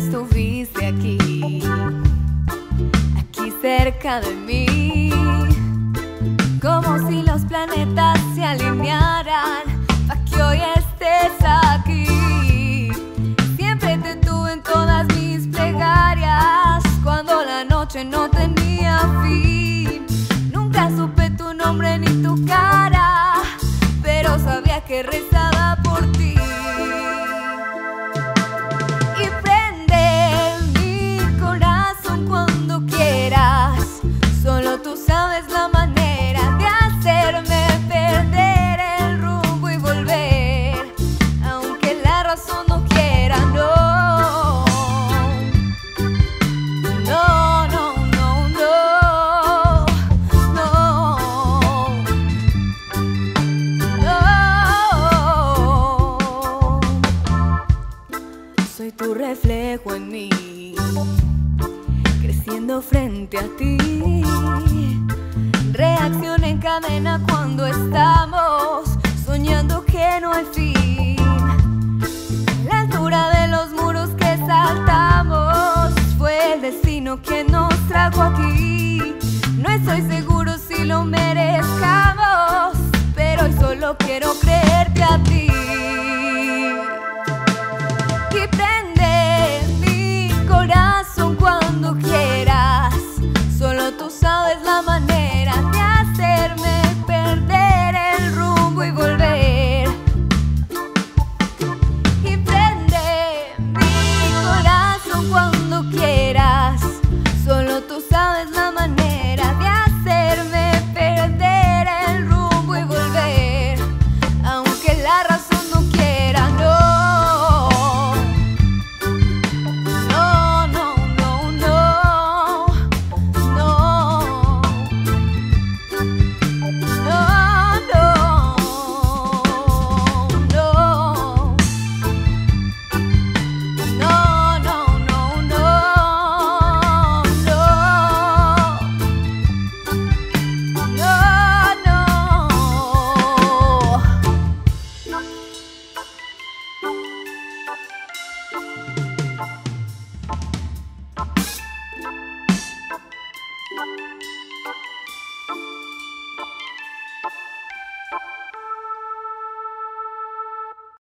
estuviste aquí, aquí cerca de mí, como si los planetas se alinearan para que hoy estés aquí. Siempre te tuve en todas mis plegarias cuando la noche no tenía fin. Nunca supe tu nombre ni tu cara, pero sabía que rezaba por ti. reflejo en mí, creciendo frente a ti. Reacción en cadena cuando estamos soñando que no hay fin. La altura de los muros que saltamos fue el destino que nos trajo aquí. No estoy seguro si lo merezcamos, pero hoy solo quiero creerte a ti.